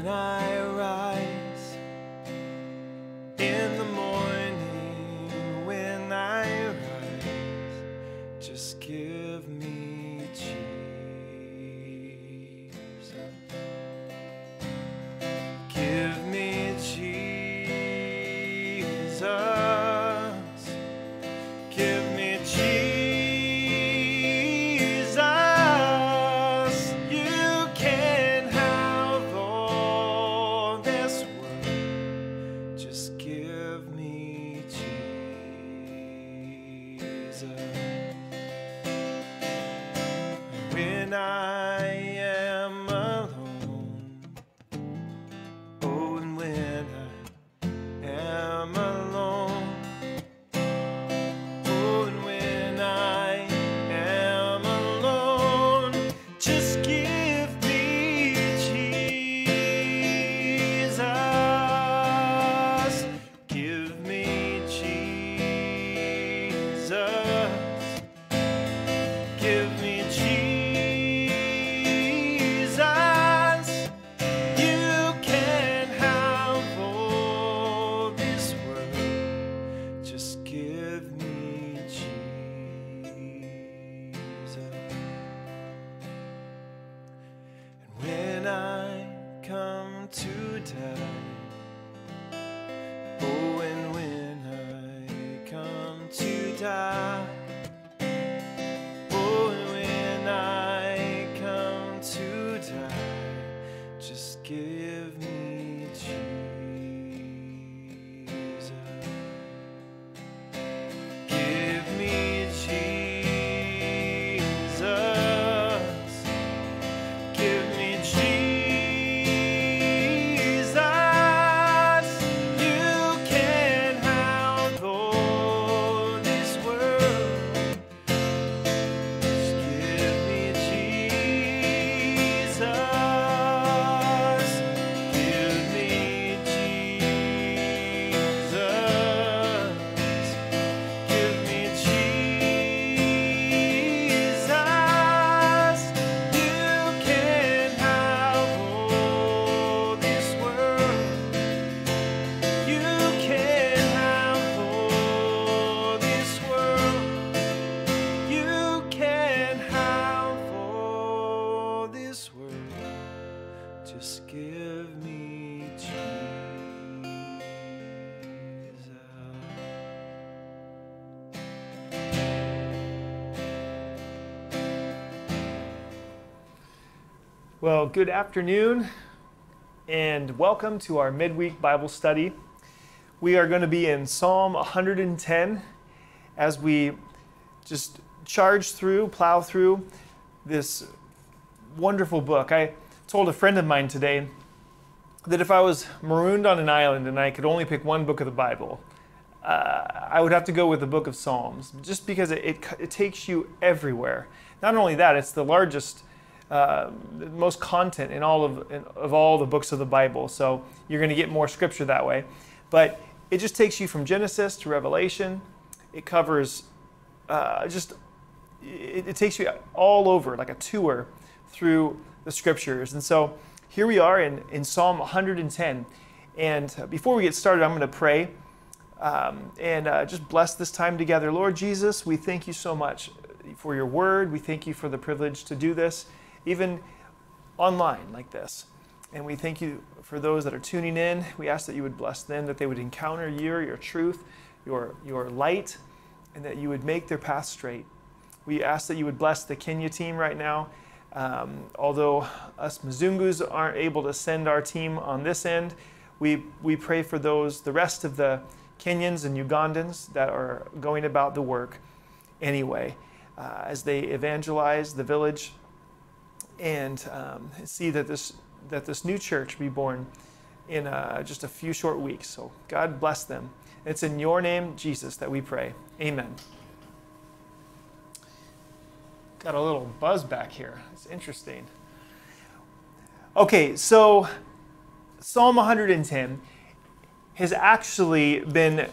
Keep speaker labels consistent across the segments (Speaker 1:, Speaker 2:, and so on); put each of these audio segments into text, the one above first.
Speaker 1: And I Well, good afternoon and welcome to our midweek Bible study. We are going to be in Psalm 110 as we just charge through, plow through this wonderful book. I told a friend of mine today that if I was marooned on an island and I could only pick one book of the Bible, uh, I would have to go with the book of Psalms, just because it, it, it takes you everywhere. Not only that, it's the largest, uh, most content in all of, in, of all the books of the Bible. So you're going to get more scripture that way. But it just takes you from Genesis to Revelation. It covers uh, just, it, it takes you all over like a tour through the scriptures. And so here we are in, in Psalm 110. And before we get started, I'm going to pray um, and uh, just bless this time together. Lord Jesus, we thank you so much for your word. We thank you for the privilege to do this, even online like this. And we thank you for those that are tuning in. We ask that you would bless them, that they would encounter your, your truth, your, your light, and that you would make their path straight. We ask that you would bless the Kenya team right now. Um, although us Mzungus aren't able to send our team on this end, we, we pray for those, the rest of the Kenyans and Ugandans that are going about the work anyway, uh, as they evangelize the village and um, see that this, that this new church be born in uh, just a few short weeks. So God bless them. It's in your name, Jesus, that we pray. Amen. Got a little buzz back here. It's interesting. Okay, so Psalm 110 has actually been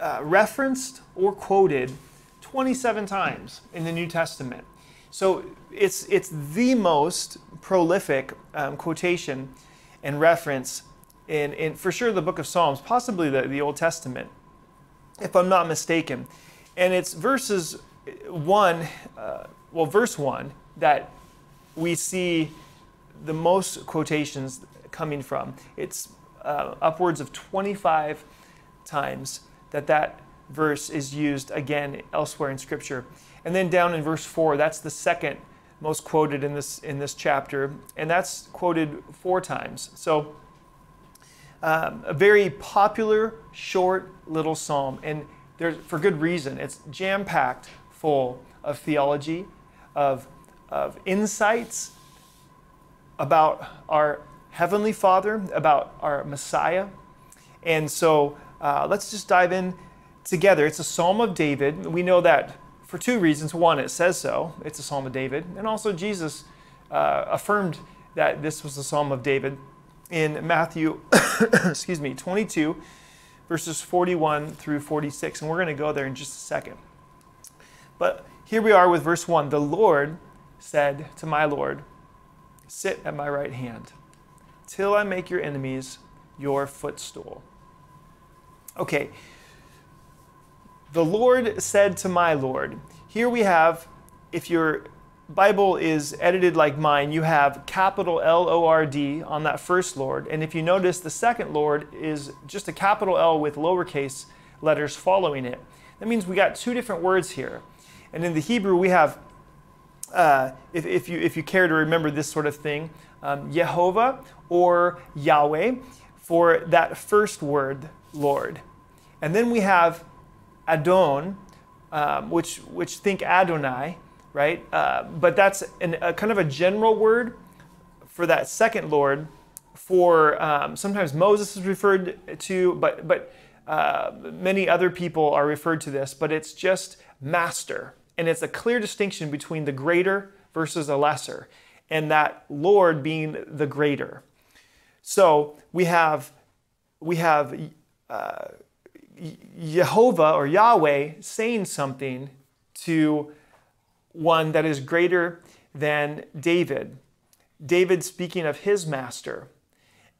Speaker 1: uh, referenced or quoted 27 times in the New Testament. So it's, it's the most prolific um, quotation and reference in, in, for sure, the book of Psalms, possibly the, the Old Testament, if I'm not mistaken. And it's verses 1, uh, well, verse 1, that we see the most quotations coming from. It's uh, upwards of 25 times that that verse is used again elsewhere in Scripture. And then down in verse 4, that's the second most quoted in this, in this chapter, and that's quoted four times. So, um, a very popular, short little psalm. And there's, for good reason. It's jam packed full of theology, of, of insights about our Heavenly Father, about our Messiah. And so uh, let's just dive in together. It's a Psalm of David. We know that for two reasons. One, it says so, it's a Psalm of David. And also, Jesus uh, affirmed that this was the Psalm of David in Matthew, excuse me, 22, verses 41 through 46. And we're going to go there in just a second. But here we are with verse 1. The Lord said to my Lord, Sit at my right hand, till I make your enemies your footstool. Okay. The Lord said to my Lord. Here we have, if your Bible is edited like mine, you have capital L O R D on that first Lord. And if you notice, the second Lord is just a capital L with lowercase letters following it. That means we got two different words here. And in the Hebrew, we have, uh, if, if, you, if you care to remember this sort of thing, um, Jehovah or Yahweh for that first word, Lord. And then we have Adon, um, which, which think Adonai, right? Uh, but that's an, a kind of a general word for that second Lord. For um, sometimes Moses is referred to, but but uh, many other people are referred to this. But it's just master, and it's a clear distinction between the greater versus the lesser, and that Lord being the greater. So we have we have uh, Jehovah or Yahweh saying something to one that is greater than David. David speaking of his master.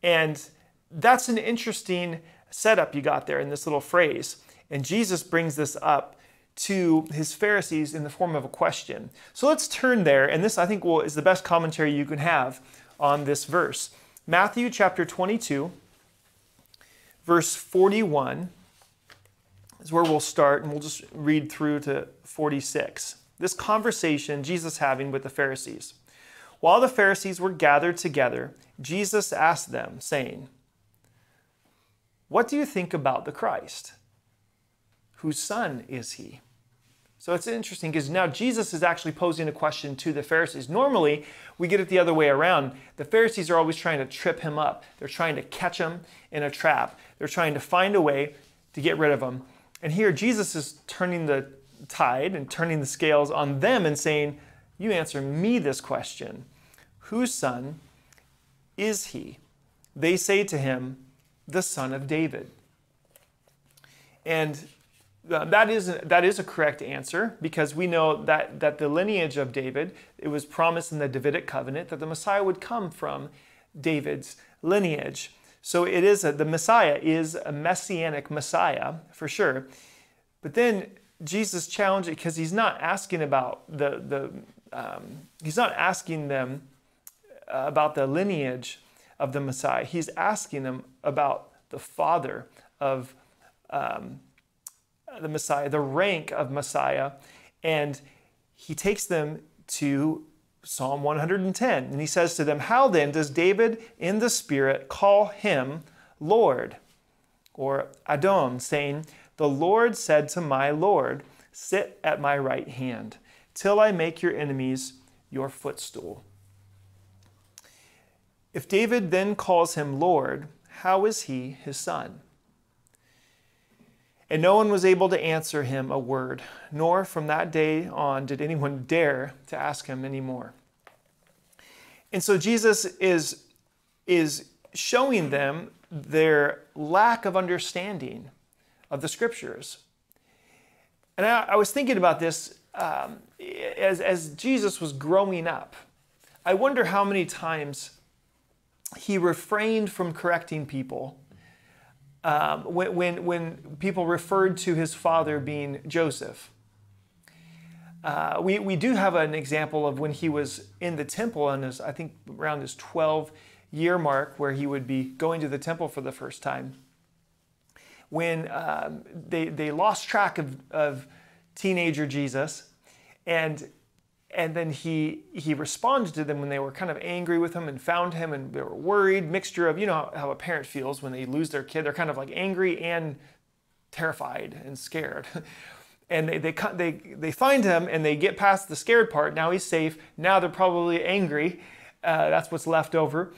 Speaker 1: And that's an interesting setup you got there in this little phrase. And Jesus brings this up to his Pharisees in the form of a question. So let's turn there, and this I think will, is the best commentary you can have on this verse. Matthew chapter 22, verse 41 is where we'll start, and we'll just read through to 46. This conversation Jesus having with the Pharisees. While the Pharisees were gathered together, Jesus asked them, saying, What do you think about the Christ? Whose son is he? So it's interesting because now Jesus is actually posing a question to the Pharisees. Normally, we get it the other way around. The Pharisees are always trying to trip him up, they're trying to catch him in a trap, they're trying to find a way to get rid of him. And here, Jesus is turning the tide and turning the scales on them and saying, You answer me this question Whose son is he? They say to him, The son of David. And uh, that is that is a correct answer because we know that that the lineage of David it was promised in the Davidic covenant that the Messiah would come from David's lineage. So it is a, the Messiah is a messianic Messiah for sure. But then Jesus challenged it because he's not asking about the the um, he's not asking them uh, about the lineage of the Messiah. He's asking them about the father of um, the Messiah, the rank of Messiah, and he takes them to Psalm 110. And he says to them, How then does David in the Spirit call him Lord? Or Adon, saying, The Lord said to my Lord, Sit at my right hand, till I make your enemies your footstool. If David then calls him Lord, how is he his son? And no one was able to answer him a word, nor from that day on did anyone dare to ask him any more. And so Jesus is, is showing them their lack of understanding of the scriptures. And I, I was thinking about this um, as, as Jesus was growing up. I wonder how many times he refrained from correcting people um, when, when, when people referred to his father being Joseph. Uh, we, we do have an example of when he was in the temple and his, I think around his 12 year mark where he would be going to the temple for the first time. When um, they, they lost track of, of teenager Jesus and and then he he responded to them when they were kind of angry with him and found him and they were worried mixture of you know how a parent feels when they lose their kid they're kind of like angry and terrified and scared. and they, they, they, they find him and they get past the scared part. Now he's safe. Now they're probably angry. Uh, that's what's left over.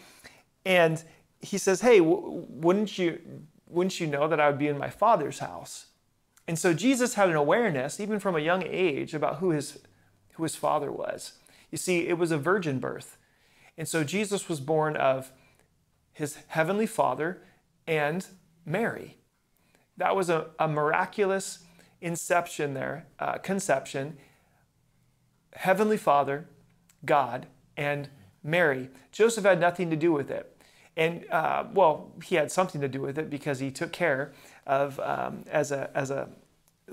Speaker 1: And he says, Hey, wouldn't, you, wouldn't you know that I would be in my father's house? And so Jesus had an awareness, even from a young age, about who his, who his father was. You see, it was a virgin birth. And so Jesus was born of his heavenly father and Mary. That was a, a miraculous inception there, uh, conception. Heavenly Father, God, and Mary. Joseph had nothing to do with it. And, uh, well, he had something to do with it because he took care of, um, as a, as a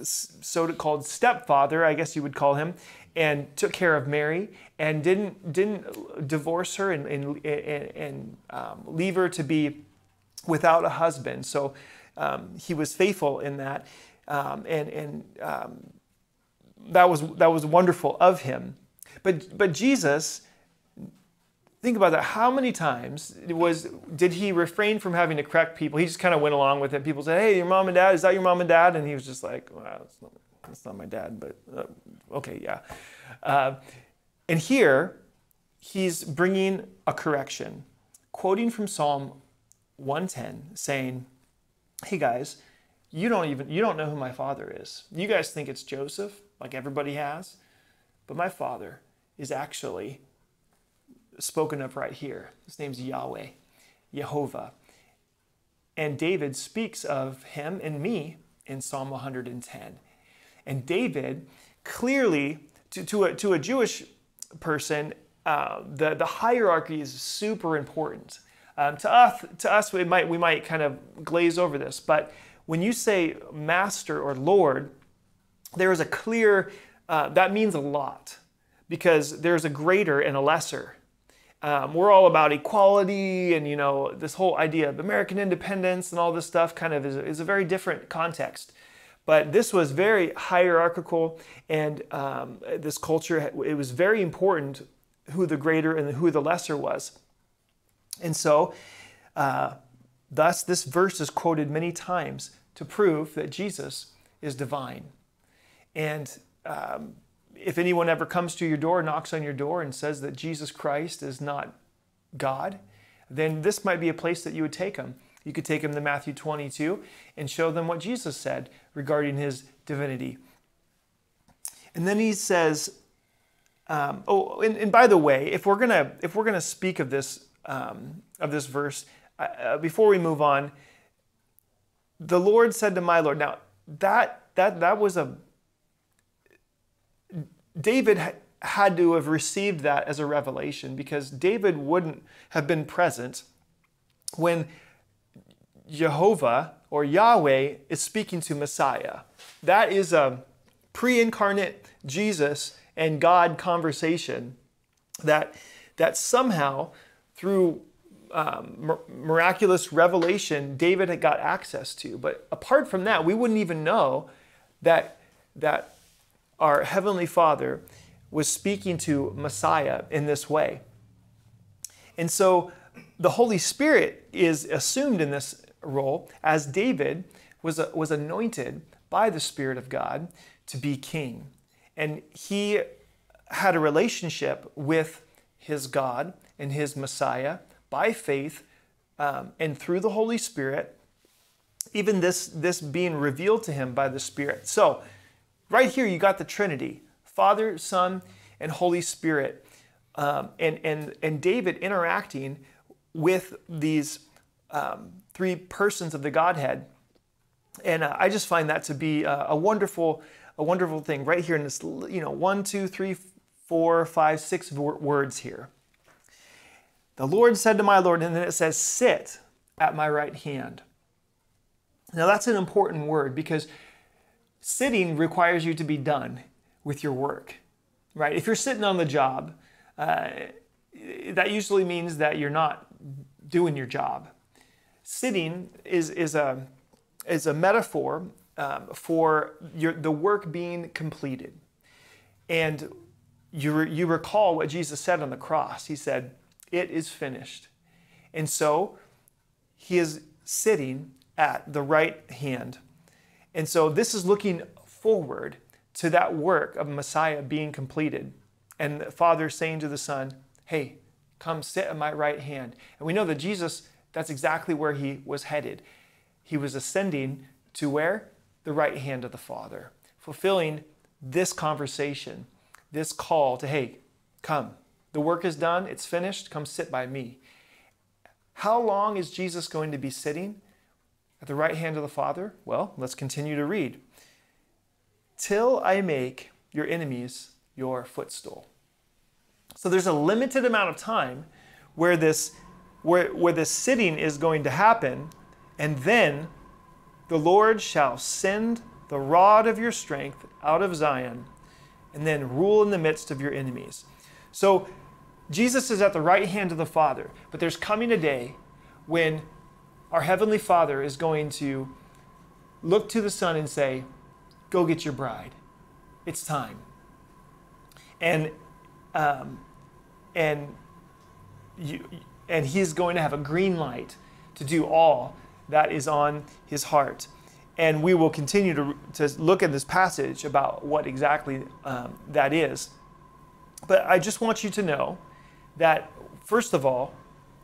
Speaker 1: so called stepfather, I guess you would call him, and took care of Mary and didn't, didn't divorce her and, and, and um, leave her to be without a husband. So um, he was faithful in that. Um, and and um, that, was, that was wonderful of him. But, but Jesus, think about that. How many times was did he refrain from having to correct people? He just kind of went along with it. People said, "Hey, your mom and dad is that your mom and dad?" And he was just like, "Well, not, that's not my dad, but uh, okay, yeah." Uh, and here, he's bringing a correction, quoting from Psalm 110, saying, "Hey guys, you don't even you don't know who my father is. You guys think it's Joseph, like everybody has, but my father is actually spoken of right here. His name's Yahweh, Jehovah. And David speaks of him and me in Psalm 110. And David clearly, to, to, a, to a Jewish person, uh, the, the hierarchy is super important. Um, to us, to us, we might we might kind of glaze over this, but when you say master or Lord, there is a clear, uh, that means a lot because there's a greater and a lesser. Um, we're all about equality and, you know, this whole idea of American independence and all this stuff kind of is, is a very different context. But this was very hierarchical, and um, this culture, it was very important who the greater and who the lesser was. And so, uh, Thus, this verse is quoted many times to prove that Jesus is divine. And um, if anyone ever comes to your door, knocks on your door, and says that Jesus Christ is not God, then this might be a place that you would take them. You could take them to Matthew 22 and show them what Jesus said regarding his divinity. And then he says, um, oh, and, and, by the way, if we're gonna if we're gonna speak of this um, of this verse, uh, before we move on, the Lord said to my Lord. Now that that that was a David had to have received that as a revelation because David wouldn't have been present when Jehovah or Yahweh is speaking to Messiah. That is a pre-incarnate Jesus and God conversation that that somehow through um, miraculous revelation David had got access to. But apart from that, we wouldn't even know that, that our Heavenly Father was speaking to Messiah in this way. And so the Holy Spirit is assumed in this role as David was, was anointed by the Spirit of God to be king. And he had a relationship with his God and his Messiah by faith um, and through the Holy Spirit, even this, this being revealed to him by the Spirit. So, right here, you got the Trinity Father, Son, and Holy Spirit. Um, and, and, and David interacting with these um, three persons of the Godhead. And uh, I just find that to be a, a, wonderful, a wonderful thing right here in this, you know, one, two, three, four, five, six words here. The Lord said to my Lord, and then it says, Sit at my right hand. Now that's an important word because sitting requires you to be done with your work, right? If you're sitting on the job, uh, that usually means that you're not doing your job. Sitting is, is, a, is a metaphor um, for your, the work being completed. And you, re, you recall what Jesus said on the cross. He said, it is finished. And so he is sitting at the right hand. And so this is looking forward to that work of Messiah being completed. And the Father saying to the Son, Hey, come sit at my right hand. And we know that Jesus, that's exactly where he was headed. He was ascending to where? The right hand of the Father, fulfilling this conversation, this call to, hey, come. The work is done, it's finished, come sit by me. How long is Jesus going to be sitting at the right hand of the Father? Well, let's continue to read. Till I make your enemies your footstool. So there's a limited amount of time where this where, where this sitting is going to happen, and then the Lord shall send the rod of your strength out of Zion, and then rule in the midst of your enemies. So Jesus is at the right hand of the Father, but there's coming a day when our Heavenly Father is going to look to the Son and say, Go get your bride. It's time. And um, and you, and he's going to have a green light to do all that is on his heart. And we will continue to, to look at this passage about what exactly um, that is. But I just want you to know that, first of all,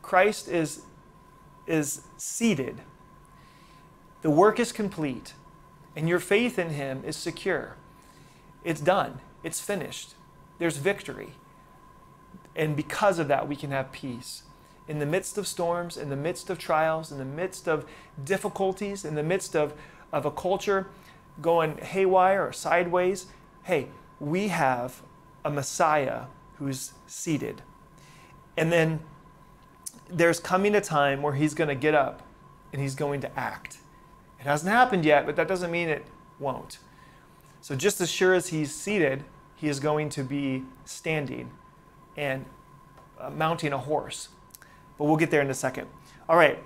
Speaker 1: Christ is, is seated, the work is complete, and your faith in him is secure. It's done, it's finished, there's victory. And because of that, we can have peace. In the midst of storms, in the midst of trials, in the midst of difficulties, in the midst of, of a culture going haywire or sideways, hey, we have a Messiah who's seated. And then there's coming a time where he's going to get up and he's going to act. It hasn't happened yet, but that doesn't mean it won't. So, just as sure as he's seated, he is going to be standing and uh, mounting a horse. But we'll get there in a second. All right.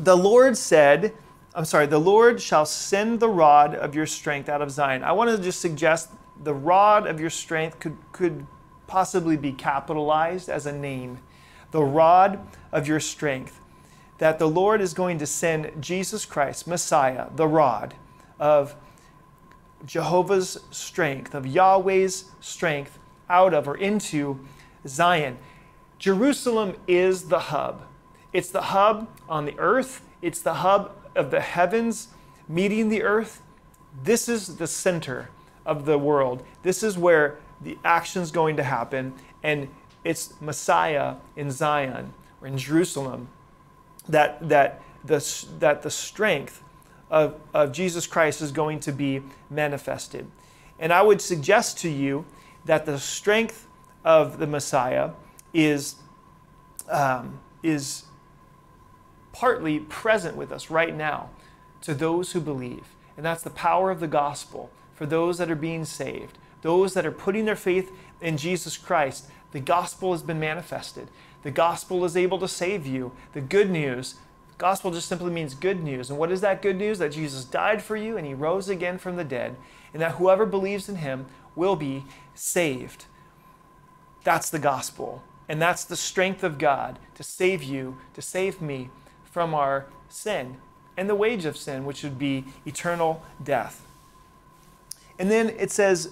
Speaker 1: The Lord said, I'm sorry, the Lord shall send the rod of your strength out of Zion. I want to just suggest the rod of your strength could, could possibly be capitalized as a name. The rod of your strength. That the Lord is going to send Jesus Christ, Messiah, the rod of Jehovah's strength, of Yahweh's strength out of or into Zion. Jerusalem is the hub. It's the hub on the earth, it's the hub of the heavens meeting the earth. This is the center of the world. This is where the action is going to happen, and it's Messiah in Zion or in Jerusalem that, that, the, that the strength of, of Jesus Christ is going to be manifested. And I would suggest to you that the strength of the Messiah is, um, is partly present with us right now to those who believe. And that's the power of the gospel for those that are being saved, those that are putting their faith in Jesus Christ. The gospel has been manifested. The gospel is able to save you. The good news Gospel just simply means good news. And what is that good news? That Jesus died for you and he rose again from the dead, and that whoever believes in him will be saved. That's the gospel. And that's the strength of God to save you, to save me from our sin and the wage of sin, which would be eternal death. And then it says,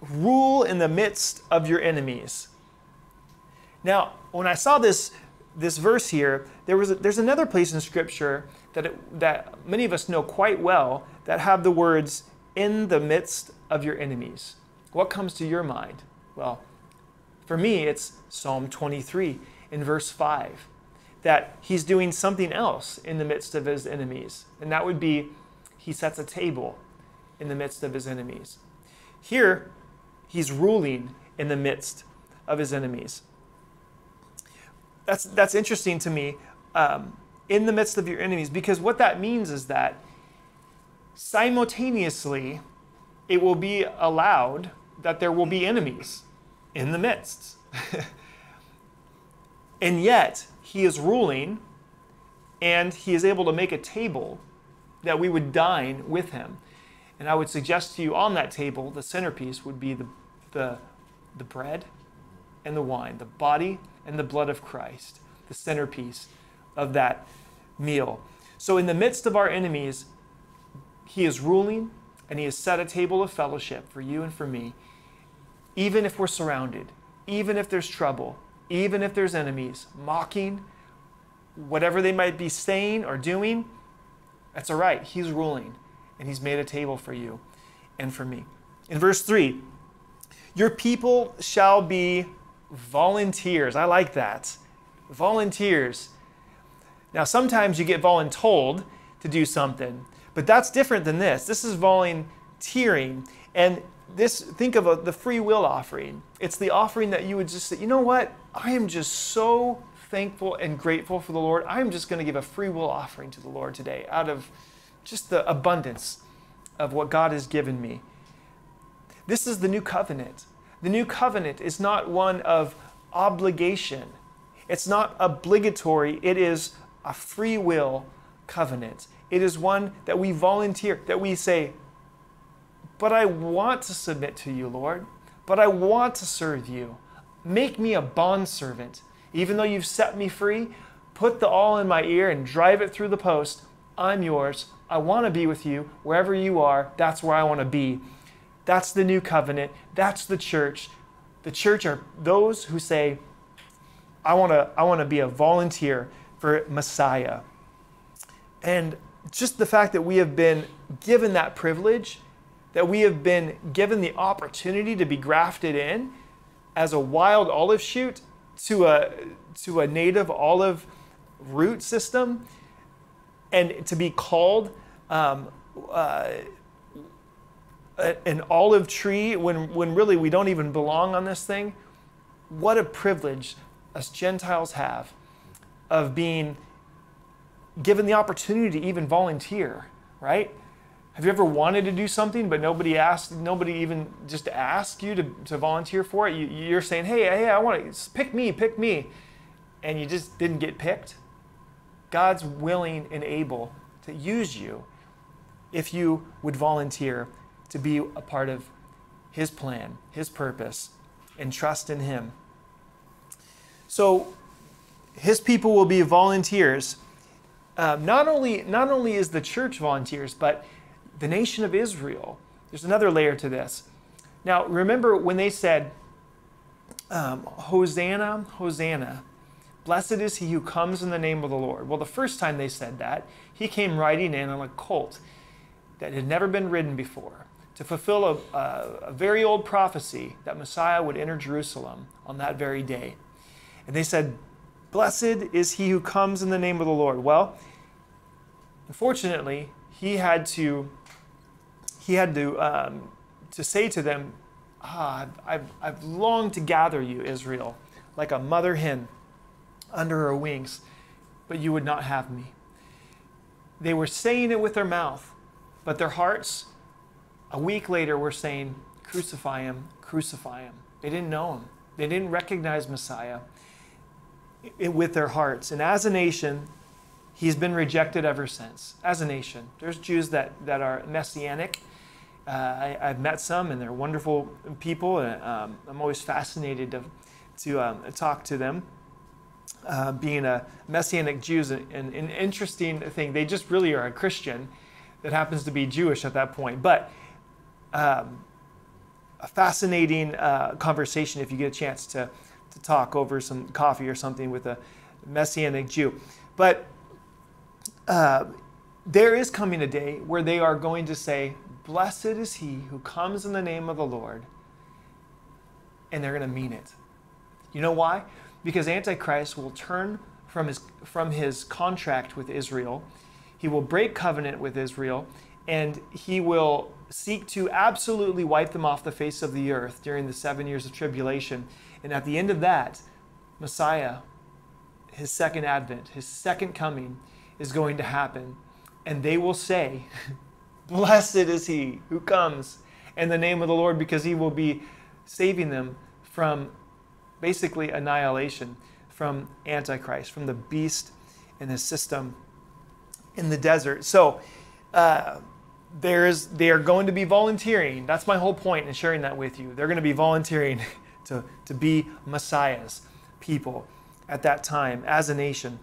Speaker 1: rule in the midst of your enemies. Now, when I saw this, this verse here, there was a, there's another place in Scripture that, it, that many of us know quite well that have the words, in the midst of your enemies. What comes to your mind? Well, for me, it's Psalm 23 in verse 5 that he's doing something else in the midst of his enemies. And that would be he sets a table in the midst of his enemies. Here, he's ruling in the midst of his enemies. That's, that's interesting to me um, in the midst of your enemies because what that means is that simultaneously it will be allowed that there will be enemies in the midst. and yet, he is ruling and he is able to make a table that we would dine with him. And I would suggest to you on that table, the centerpiece would be the, the, the bread and the wine, the body and the blood of Christ, the centerpiece of that meal. So, in the midst of our enemies, He is ruling, and He has set a table of fellowship for you and for me, even if we're surrounded, even if there's trouble, even if there's enemies, mocking, whatever they might be saying or doing, that's all right. He's ruling, and He's made a table for you and for me. In verse 3, your people shall be volunteers. I like that. Volunteers. Now, sometimes you get voluntold to do something, but that's different than this. This is volunteering. And this, think of a, the free will offering. It's the offering that you would just say, you know what? I am just so thankful and grateful for the Lord. I'm just going to give a free will offering to the Lord today out of just the abundance of what God has given me. This is the new covenant. The new covenant is not one of obligation, it's not obligatory, it is a free will covenant. It is one that we volunteer, that we say, But I want to submit to you, Lord, but I want to serve you. Make me a bondservant. Even though you've set me free, put the awl in my ear and drive it through the post. I'm yours. I want to be with you. Wherever you are, that's where I want to be. That's the new covenant. That's the church. The church are those who say, I want to I want to be a volunteer for Messiah. And just the fact that we have been given that privilege, that we have been given the opportunity to be grafted in as a wild olive shoot to a to a native olive root system and to be called um, uh, an olive tree when, when really we don't even belong on this thing. What a privilege us Gentiles have of being given the opportunity to even volunteer, right? Have you ever wanted to do something but nobody asked, nobody even just asked you to, to volunteer for it? You, you're saying, hey, hey, I want to pick me, pick me. And you just didn't get picked. God's willing and able to use you if you would volunteer to be a part of His plan, His purpose, and trust in Him. So, His people will be volunteers. Um, not only not only is the church volunteers, but the nation of Israel. There's another layer to this. Now, remember when they said, um, Hosanna, Hosanna, blessed is he who comes in the name of the Lord. Well, the first time they said that, he came riding in on a colt that had never been ridden before to fulfill a, a, a, very old prophecy that Messiah would enter Jerusalem on that very day. And they said, Blessed is he who comes in the name of the Lord. Well, unfortunately, he had to he had to um, to say to them, ah, I've, I've longed to gather you, Israel, like a mother hen under her wings, but you would not have me. They were saying it with their mouth, but their hearts a week later, we're saying, Crucify him, crucify him. They didn't know him, they didn't recognize Messiah with their hearts. And as a nation, he's been rejected ever since. As a nation, there's Jews that, that are messianic. Uh, I, have met some, and they're wonderful people. And, um, I'm always fascinated to, to um, talk to them. Uh, being a messianic Jew is an, an, an interesting thing. They just really are a Christian that happens to be Jewish at that point. But um, a fascinating uh, conversation if you get a chance to, to talk over some coffee or something with a Messianic Jew. But uh, there is coming a day where they are going to say, Blessed is he who comes in the name of the Lord. And they're going to mean it. You know why? Because Antichrist will turn from his, from his contract with Israel, he will break covenant with Israel, and he will seek to absolutely wipe them off the face of the earth during the seven years of tribulation. And at the end of that, Messiah, his second advent, his second coming, is going to happen. And they will say, Blessed is he who comes in the name of the Lord, because he will be saving them from basically annihilation, from Antichrist, from the beast and his system in the desert. So, uh, there's they are going to be volunteering. That's my whole point in sharing that with you. They're going to be volunteering to, to be Messiah's people at that time as a nation.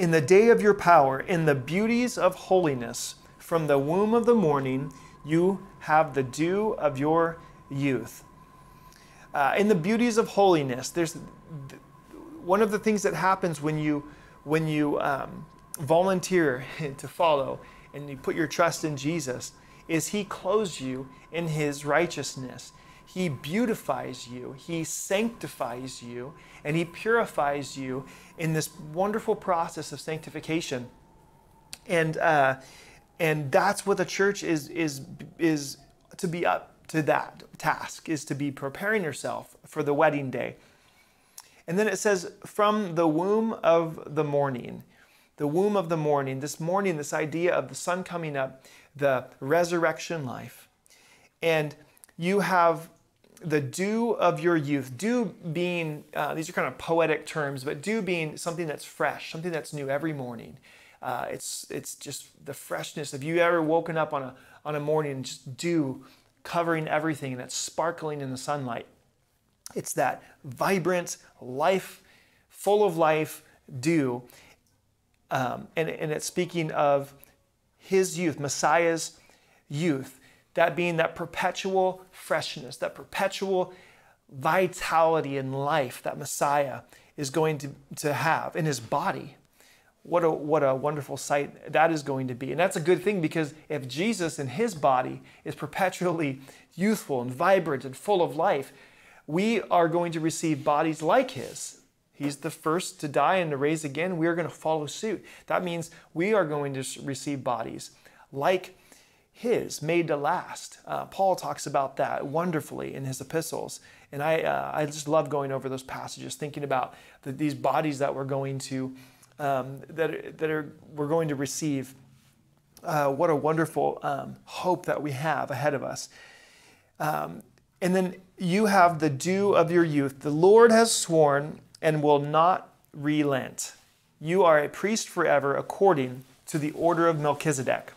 Speaker 1: In the day of your power, in the beauties of holiness, From the womb of the morning, you have the dew of your youth. Uh, in the beauties of holiness, there's one of the things that happens when you when you um, volunteer to follow and you put your trust in Jesus is He clothes you in His righteousness. He beautifies you, He sanctifies you, and He purifies you in this wonderful process of sanctification. And uh, and that's what the church is is is to be up to that task is to be preparing yourself for the wedding day. And then it says from the womb of the morning, the womb of the morning, this morning, this idea of the sun coming up, the resurrection life. And you have the dew of your youth, dew being, uh, these are kind of poetic terms, but dew being something that's fresh, something that's new every morning. Uh, it's, it's just the freshness. Have you ever woken up on a, on a morning and just dew covering everything and it's sparkling in the sunlight? It's that vibrant life, full of life dew. Um, and, and it's speaking of his youth, Messiah's youth, that being that perpetual freshness, that perpetual vitality and life that Messiah is going to, to have in his body. What a, what a wonderful sight that is going to be. And that's a good thing because if Jesus in his body is perpetually youthful and vibrant and full of life, we are going to receive bodies like his. He's the first to die and to raise again. We are going to follow suit. That means we are going to receive bodies like his, made to last. Uh, Paul talks about that wonderfully in his epistles. And I, uh, I just love going over those passages, thinking about the, these bodies that we're going to um, that, that are, we're going to receive. Uh, what a wonderful um, hope that we have ahead of us. Um, and then you have the dew of your youth. The Lord has sworn and will not relent. You are a priest forever according to the order of Melchizedek.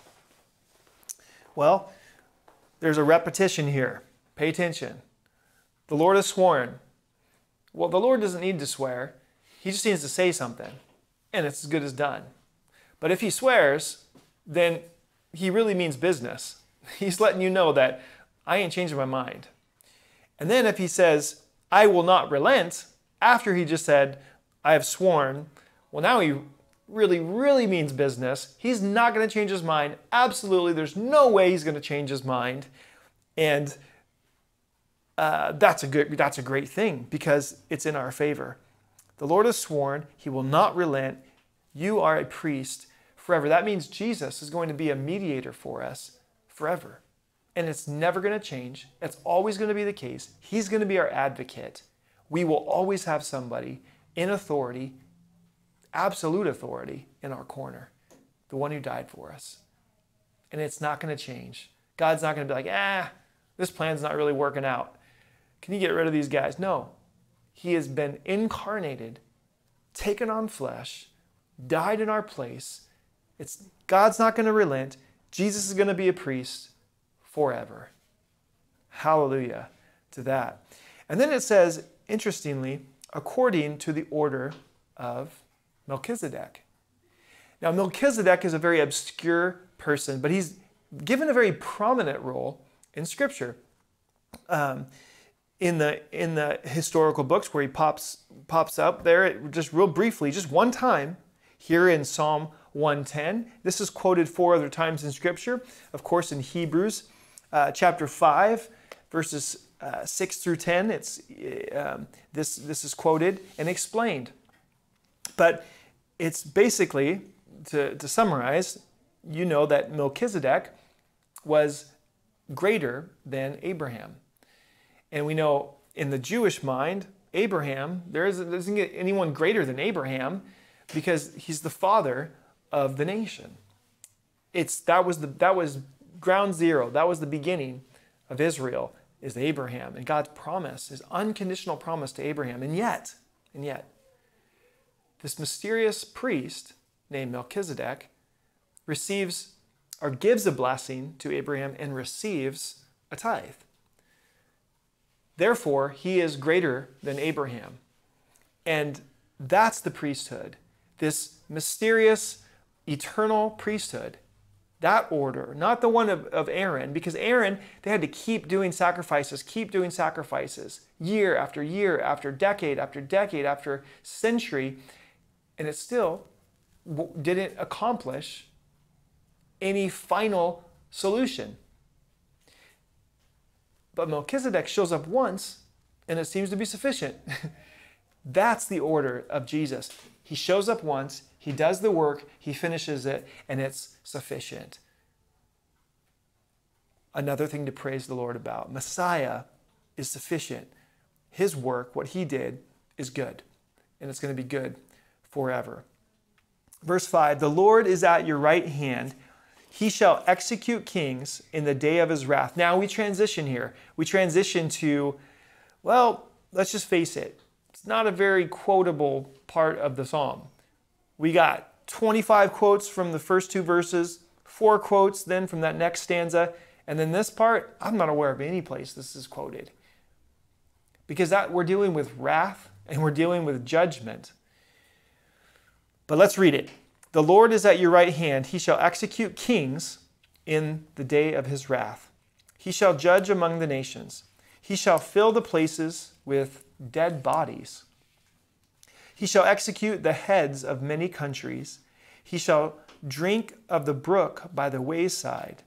Speaker 1: Well, there's a repetition here. Pay attention. The Lord has sworn. Well, the Lord doesn't need to swear, He just needs to say something, and it's as good as done. But if He swears, then He really means business. He's letting you know that I ain't changing my mind. And then if He says, I will not relent, after He just said, I have sworn, well, now He really, really means business. He's not going to change his mind. Absolutely, there's no way he's going to change his mind. And uh, that's a good, that's a great thing because it's in our favor. The Lord has sworn he will not relent. You are a priest forever. That means Jesus is going to be a mediator for us forever. And it's never going to change. It's always going to be the case. He's going to be our advocate. We will always have somebody in authority absolute authority in our corner, the one who died for us. And it's not going to change. God's not going to be like, ah, this plan's not really working out. Can you get rid of these guys? No. He has been incarnated, taken on flesh, died in our place. It's God's not going to relent. Jesus is going to be a priest forever. Hallelujah to that. And then it says, interestingly, according to the order of Melchizedek. Now, Melchizedek is a very obscure person, but he's given a very prominent role in Scripture. Um, in the in the historical books where he pops pops up there just real briefly just one time here in Psalm 110 this is quoted four other times in scripture of course in Hebrews uh, chapter 5 verses uh, 6 through 10 it's um, this this is quoted and explained but it's basically, to, to summarize, you know that Melchizedek was greater than Abraham. And we know in the Jewish mind, Abraham, there isn't, there isn't anyone greater than Abraham because he's the father of the nation. It's, that, was the, that was ground zero. That was the beginning of Israel, is Abraham. And God's promise, his unconditional promise to Abraham. And yet, and yet, this mysterious priest named Melchizedek receives or gives a blessing to Abraham and receives a tithe. Therefore, he is greater than Abraham. And that's the priesthood, this mysterious, eternal priesthood that order, not the one of, of Aaron, because Aaron, they had to keep doing sacrifices, keep doing sacrifices, year after year, after decade after decade, after century, and it still didn't accomplish any final solution. But Melchizedek shows up once, and it seems to be sufficient. That's the order of Jesus. He shows up once, he does the work, he finishes it, and it's sufficient. Another thing to praise the Lord about Messiah is sufficient. His work, what he did, is good, and it's going to be good forever. Verse 5 The Lord is at your right hand. He shall execute kings in the day of his wrath. Now we transition here. We transition to, well, let's just face it, it's not a very quotable part of the psalm. We got 25 quotes from the first two verses, four quotes then from that next stanza, and then this part, I'm not aware of any place this is quoted. Because that we're dealing with wrath and we're dealing with judgment. But let's read it. The Lord is at your right hand, he shall execute kings in the day of his wrath. He shall judge among the nations. He shall fill the places with dead bodies. He shall execute the heads of many countries. He shall drink of the brook by the wayside,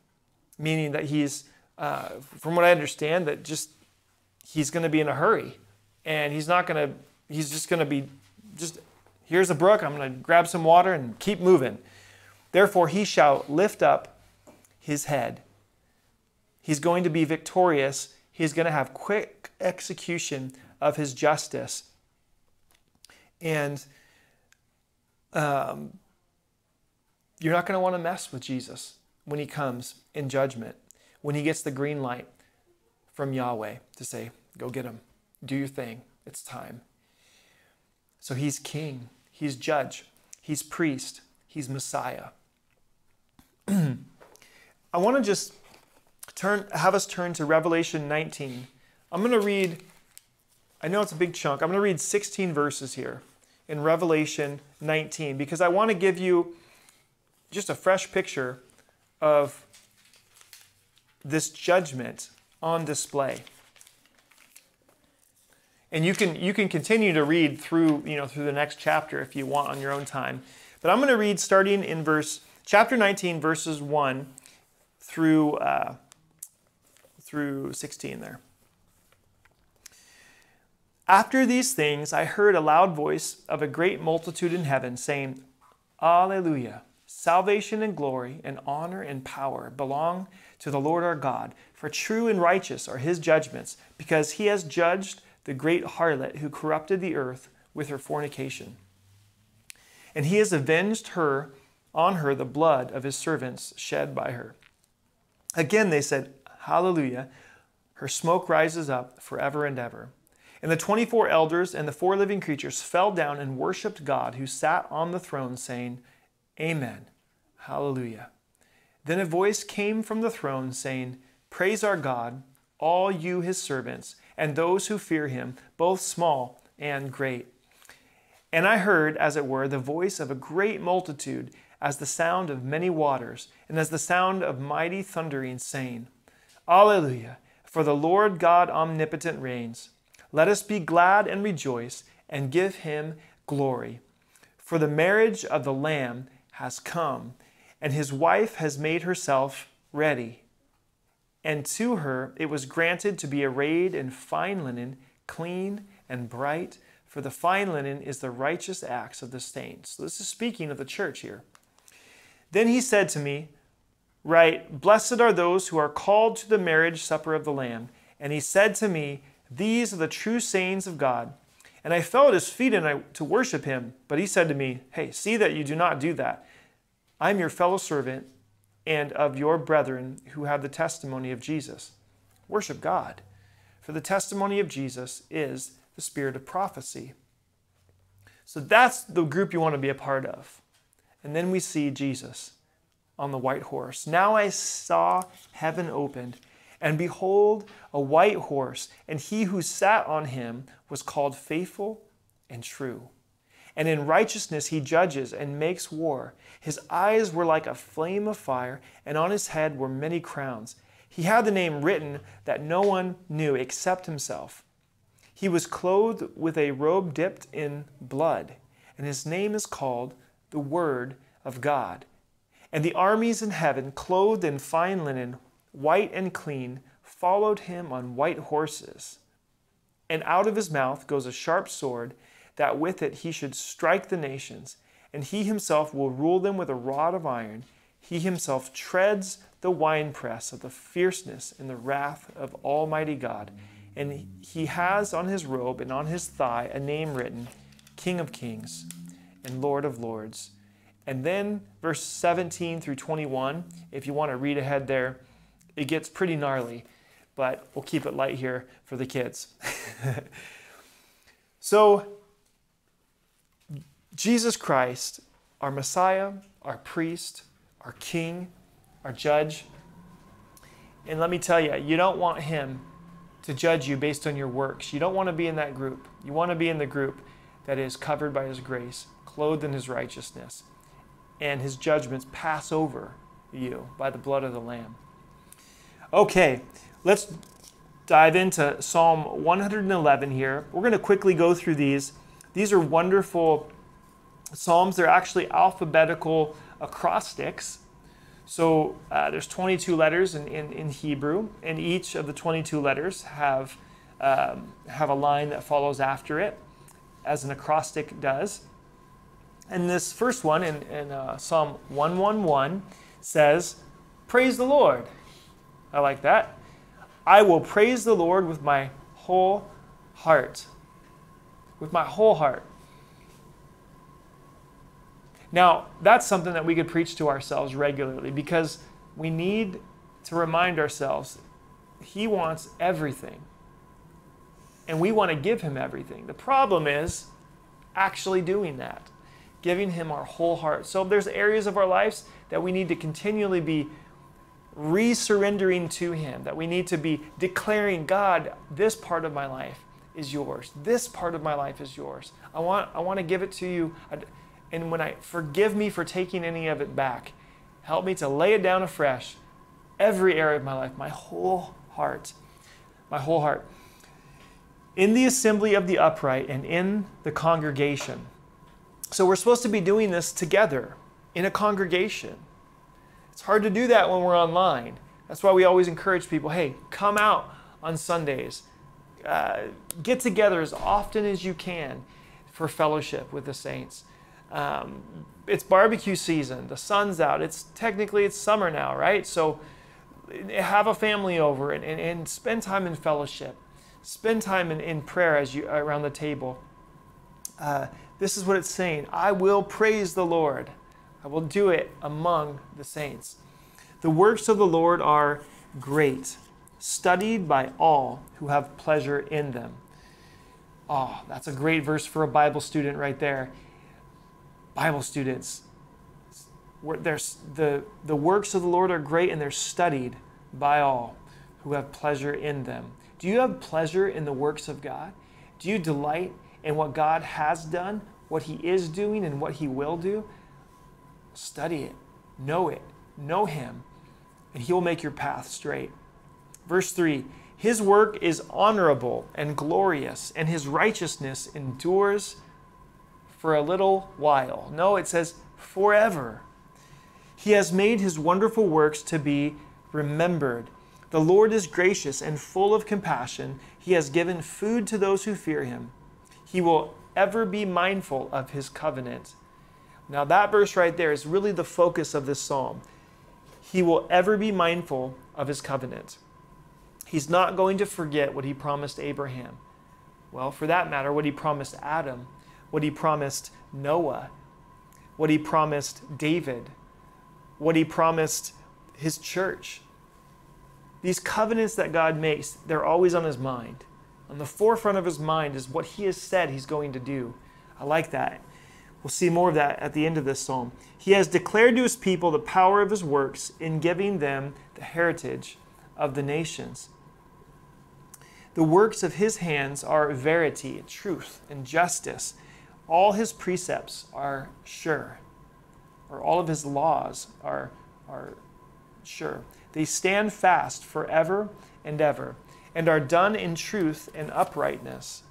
Speaker 1: meaning that he's, uh, from what I understand, that just he's going to be in a hurry, and he's not going to. He's just going to be just. Here's a brook. I'm going to grab some water and keep moving. Therefore, he shall lift up his head. He's going to be victorious. He's going to have quick execution of his justice. And um, you're not going to want to mess with Jesus when he comes in judgment, when he gets the green light from Yahweh to say, Go get him, do your thing, it's time. So he's king, he's judge, he's priest, he's Messiah. I want to just turn, have us turn to Revelation 19. I'm going to read I know it's a big chunk. I'm going to read 16 verses here in Revelation 19 because I want to give you just a fresh picture of this judgment on display. And you can you can continue to read through, you know, through the next chapter if you want on your own time. But I'm going to read starting in verse chapter 19 verses 1 through uh, through 16 there. After these things, I heard a loud voice of a great multitude in heaven saying, Alleluia! Salvation and glory and honor and power belong to the Lord our God, for true and righteous are his judgments, because he has judged the great harlot who corrupted the earth with her fornication. And he has avenged her on her the blood of his servants shed by her. Again they said, Hallelujah! Her smoke rises up forever and ever. And the 24 elders and the four living creatures fell down and worshiped God who sat on the throne, saying, Amen. Hallelujah. Then a voice came from the throne, saying, Praise our God, all you his servants, and those who fear him, both small and great. And I heard, as it were, the voice of a great multitude, as the sound of many waters, and as the sound of mighty thundering, saying, Alleluia, for the Lord God omnipotent reigns. Let us be glad and rejoice and give him glory. For the marriage of the Lamb has come, and his wife has made herself ready. And to her it was granted to be arrayed in fine linen, clean and bright, for the fine linen is the righteous acts of the saints. So this is speaking of the church here. Then he said to me, Right, blessed are those who are called to the marriage supper of the Lamb. And he said to me, these are the true sayings of God. And I fell at his feet and I, to worship him. But he said to me, Hey, see that you do not do that. I am your fellow servant and of your brethren who have the testimony of Jesus. Worship God. For the testimony of Jesus is the spirit of prophecy. So that's the group you want to be a part of. And then we see Jesus on the white horse. Now I saw heaven opened and behold, a white horse, and he who sat on him was called faithful and true. And in righteousness he judges and makes war. His eyes were like a flame of fire, and on his head were many crowns. He had the name written that no one knew except himself. He was clothed with a robe dipped in blood, and his name is called the Word of God. And the armies in heaven, clothed in fine linen, white and clean, followed him on white horses. And out of his mouth goes a sharp sword that with it he should strike the nations, and he himself will rule them with a rod of iron. He himself treads the winepress of the fierceness and the wrath of Almighty God. And he has on his robe and on his thigh a name written King of Kings and Lord of Lords. And then verse 17 through 21, if you want to read ahead there, it gets pretty gnarly, but we'll keep it light here for the kids. so Jesus Christ, our Messiah, our priest, our king, our judge. And let me tell you, you don't want him to judge you based on your works. You don't want to be in that group. You want to be in the group that is covered by his grace, clothed in his righteousness, and his judgments pass over you by the blood of the Lamb. Okay, let's dive into Psalm 111 here. We're going to quickly go through these. These are wonderful Psalms, they're actually alphabetical acrostics. So uh, there's 22 letters in, in, in, Hebrew, and each of the 22 letters have, um, have a line that follows after it, as an acrostic does. And this first one in, in uh, Psalm 111 says, Praise the Lord. I like that. I will praise the Lord with my whole heart. With my whole heart. Now, that's something that we could preach to ourselves regularly because we need to remind ourselves He wants everything. And we want to give Him everything. The problem is actually doing that, giving Him our whole heart. So there's areas of our lives that we need to continually be resurrendering to Him, that we need to be declaring, God, this part of my life is yours. This part of my life is yours. I want, I want to give it to you. And when I forgive me for taking any of it back, help me to lay it down afresh, every area of my life, my whole heart, my whole heart. In the assembly of the upright and in the congregation. So we're supposed to be doing this together in a congregation. It's hard to do that when we're online. That's why we always encourage people hey, come out on Sundays. Uh, get together as often as you can for fellowship with the saints. Um, it's barbecue season. The sun's out. It's technically it's summer now, right? So have a family over and, and, and spend time in fellowship. Spend time in, in prayer as you around the table. Uh, this is what it's saying. I will praise the Lord. I will do it among the saints. The works of the Lord are great, studied by all who have pleasure in them. Oh, that's a great verse for a Bible student right there. Bible students, the, the works of the Lord are great and they're studied by all who have pleasure in them. Do you have pleasure in the works of God? Do you delight in what God has done, what He is doing, and what He will do? Study it, know it, know Him, and He will make your path straight. Verse 3 His work is honorable and glorious, and His righteousness endures for a little while. No, it says forever. He has made his wonderful works to be remembered. The Lord is gracious and full of compassion. He has given food to those who fear him. He will ever be mindful of his covenant. Now, that verse right there is really the focus of this psalm. He will ever be mindful of his covenant. He's not going to forget what he promised Abraham. Well, for that matter, what he promised Adam what he promised Noah, what he promised David, what he promised his church. These covenants that God makes, they're always on his mind. On the forefront of his mind is what he has said he's going to do. I like that. We'll see more of that at the end of this psalm. He has declared to his people the power of his works in giving them the heritage of the nations. The works of his hands are verity, truth, and justice All his precepts are sure, or all of his laws are, are sure. They stand fast forever and ever, and are done in truth and uprightness.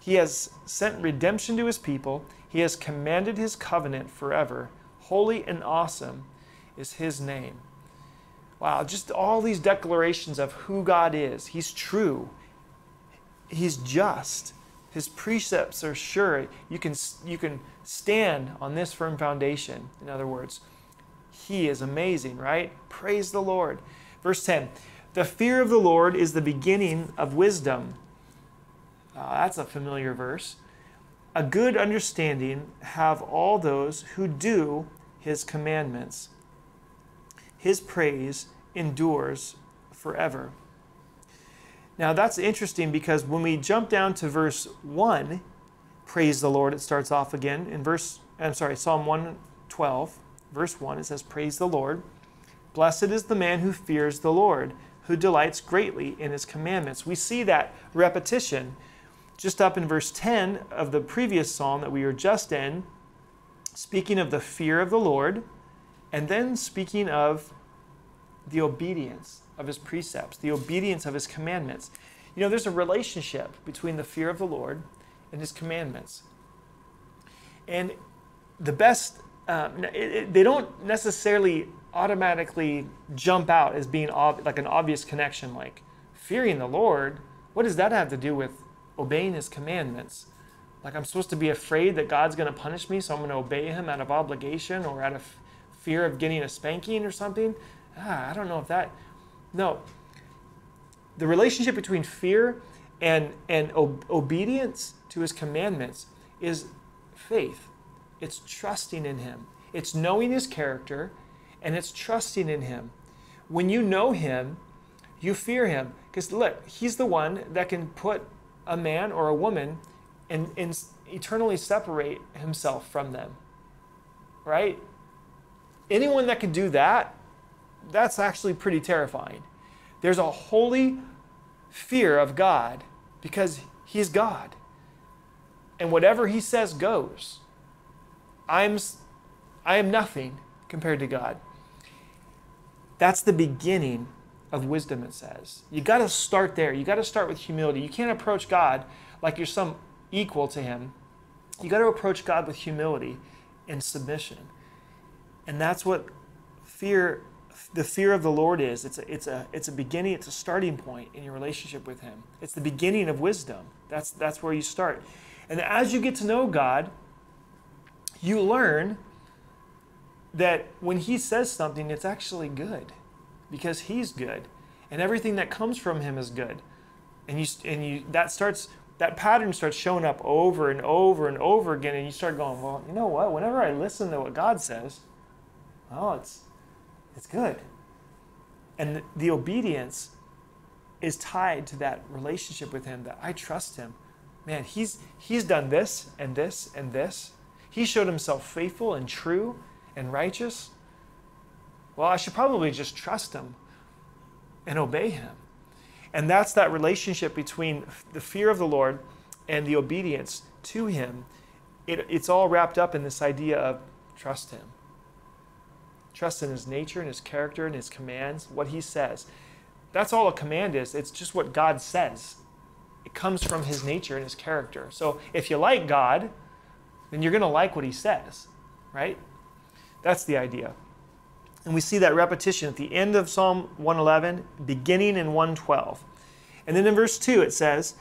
Speaker 1: He has sent redemption to his people. He has commanded his covenant forever. Holy and awesome is his name. Wow, just all these declarations of who God is. He's true, He's just, His precepts are sure. You can, you can stand on this firm foundation. In other words, He is amazing, right? Praise the Lord. Verse 10 The fear of the Lord is the beginning of wisdom. Uh, that's a familiar verse. A good understanding have all those who do his commandments. His praise endures forever. Now that's interesting because when we jump down to verse 1, praise the Lord, it starts off again. In verse, I'm sorry, Psalm 112, verse 1, it says, Praise the Lord. Blessed is the man who fears the Lord, who delights greatly in his commandments. We see that repetition just up in verse 10 of the previous psalm that we were just in, speaking of the fear of the Lord, and then speaking of the obedience of his precepts, the obedience of his commandments. You know, there's a relationship between the fear of the Lord and his commandments. And the best, um, it, it, they don't necessarily automatically jump out as being ob- like an obvious connection, like fearing the Lord. What does that have to do with obeying his commandments? Like I'm supposed to be afraid that God's going to punish me, so I'm going to obey him out of obligation or out of fear of getting a spanking or something ah, I don't know if that. No. The relationship between fear and, and ob- obedience to his commandments is faith. It's trusting in him. It's knowing his character and it's trusting in him. When you know him, you fear him. Because look, he's the one that can put a man or a woman and, and eternally separate himself from them. Right? Anyone that can do that that's actually pretty terrifying. There's a holy fear of God because He's God. And whatever He says goes. I'm, I am nothing compared to God. That's the beginning of wisdom, it says. You got to start there. You got to start with humility. You can't approach God like you're some equal to Him. You got to approach God with humility and submission. And that's what fear the fear of the Lord is. It's a, it's a, it's a beginning, it's a starting point in your relationship with Him. It's the beginning of wisdom. That's, that's where you start. And as you get to know God, you learn that when He says something, it's actually good because He's good. And everything that comes from Him is good. And, you, and you, that starts, that pattern starts showing up over and over and over again. And you start going, well, you know what? Whenever I listen to what God says, well, it's, it's good. And the, the obedience is tied to that relationship with him that I trust him. Man, he's he's done this and this and this. He showed himself faithful and true and righteous. Well, I should probably just trust him and obey him. And that's that relationship between the fear of the Lord and the obedience to him. It, it's all wrapped up in this idea of trust him. Trust in his nature and his character and his commands, what he says. That's all a command is. It's just what God says. It comes from his nature and his character. So if you like God, then you're going to like what he says, right? That's the idea. And we see that repetition at the end of Psalm 111, beginning in 112. And then in verse 2, it says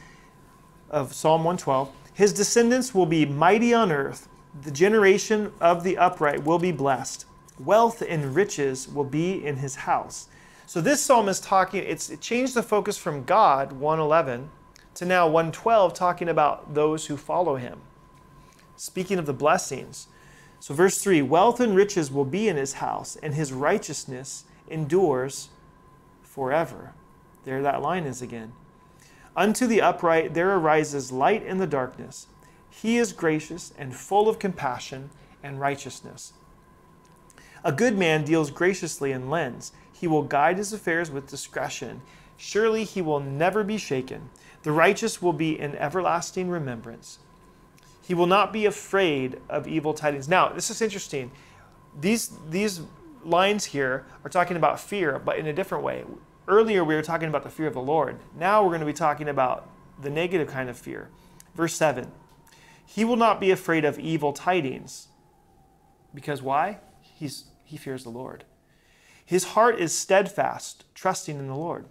Speaker 1: of Psalm 112, His descendants will be mighty on earth. The generation of the upright will be blessed wealth and riches will be in his house. So this psalm is talking, it's it changed the focus from God, 111, to now 112, talking about those who follow him. Speaking of the blessings. So verse 3 Wealth and riches will be in his house, and his righteousness endures forever. There that line is again. Unto the upright there arises light in the darkness. He is gracious and full of compassion and righteousness. A good man deals graciously and lends. He will guide his affairs with discretion. Surely he will never be shaken. The righteous will be in everlasting remembrance. He will not be afraid of evil tidings. Now, this is interesting. These, these lines here are talking about fear, but in a different way. Earlier, we were talking about the fear of the Lord. Now, we're going to be talking about the negative kind of fear. Verse 7 He will not be afraid of evil tidings. Because why? He's, he fears the Lord. His heart is steadfast, trusting in the Lord.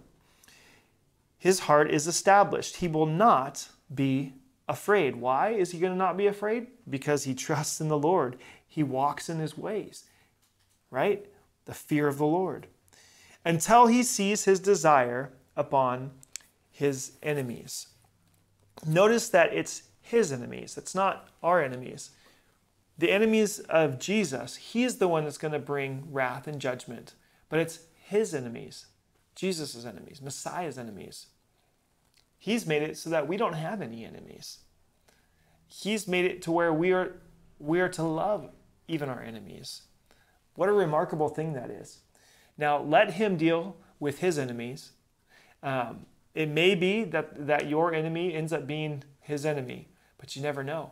Speaker 1: His heart is established. He will not be afraid. Why is he going to not be afraid? Because he trusts in the Lord. He walks in his ways, right? The fear of the Lord. Until he sees his desire upon his enemies. Notice that it's his enemies, it's not our enemies. The enemies of Jesus, he's the one that's going to bring wrath and judgment, but it's his enemies, Jesus' enemies, Messiah's enemies. He's made it so that we don't have any enemies. He's made it to where we are, we are to love even our enemies. What a remarkable thing that is. Now, let him deal with his enemies. Um, it may be that, that your enemy ends up being his enemy, but you never know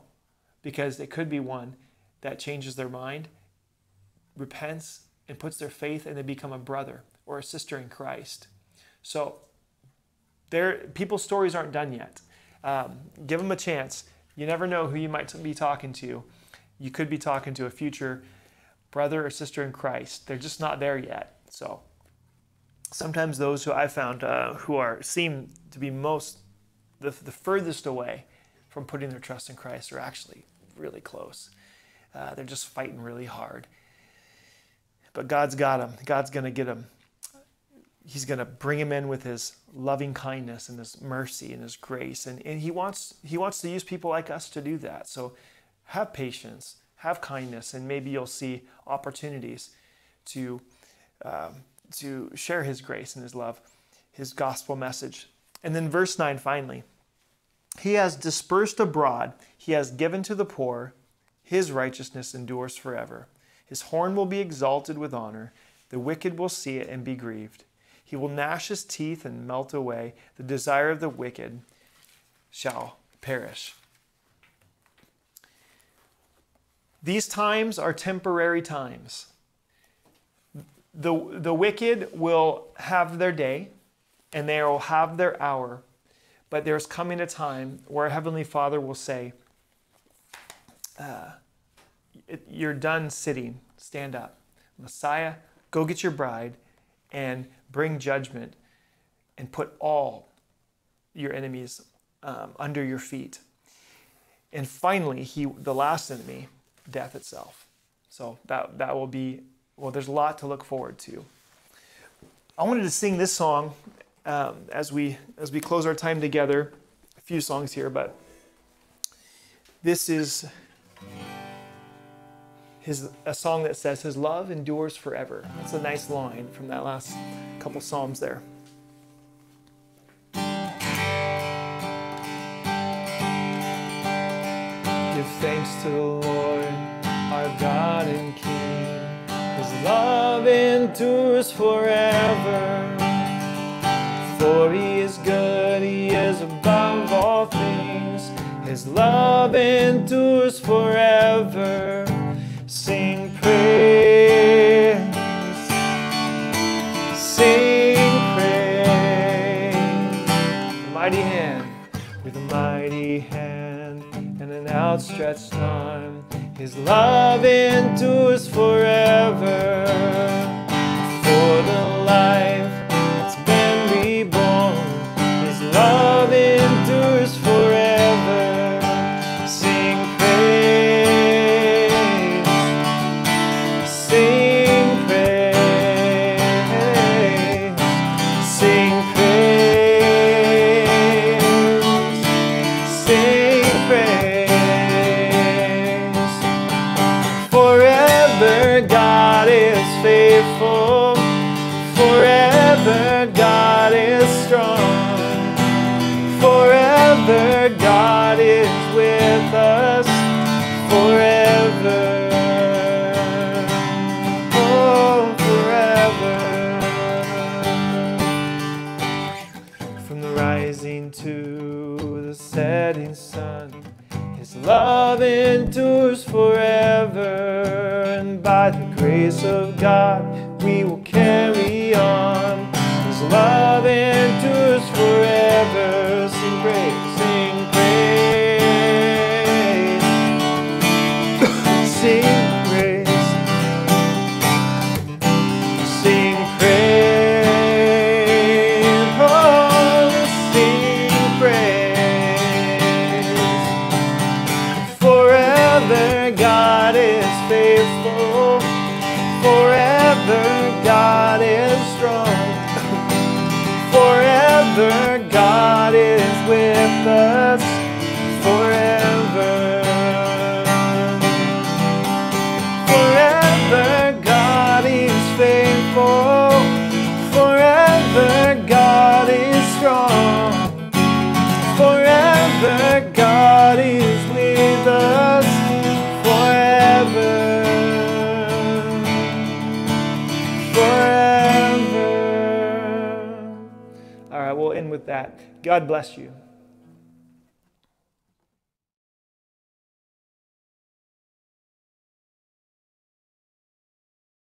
Speaker 1: because it could be one that changes their mind, repents, and puts their faith and they become a brother or a sister in Christ. So, there, people's stories aren't done yet. Um, give them a chance. You never know who you might be talking to. You could be talking to a future brother or sister in Christ. They're just not there yet. So sometimes those who I found uh, who are seem to be most the, the furthest away from putting their trust in Christ are actually really close. Uh, they're just fighting really hard. But God's got them. God's going to get them. He's going to bring him in with his loving kindness and his mercy and his grace. And, and he, wants, he wants to use people like us to do that. So have patience, have kindness, and maybe you'll see opportunities to, um, to share his grace and his love, his gospel message. And then verse 9 finally He has dispersed abroad, he has given to the poor, his righteousness endures forever. His horn will be exalted with honor, the wicked will see it and be grieved. He will gnash his teeth and melt away. The desire of the wicked shall perish. These times are temporary times. The, the wicked will have their day and they will have their hour, but there's coming a time where Heavenly Father will say, uh, You're done sitting, stand up. Messiah, go get your bride and bring judgment and put all your enemies um, under your feet. And finally, he, the last enemy, death itself. So that, that will be, well, there's a lot to look forward to. I wanted to sing this song um, as, we, as we close our time together. A few songs here, but this is his, a song that says, His love endures forever. That's a nice line from that last couple Psalms there. Give thanks to the Lord, our God and King. His love endures forever. For he is good, he is above all things. His love endures forever praise, sing praise. Mighty hand, with a mighty hand and an outstretched arm, His love endures forever. Of God God bless you.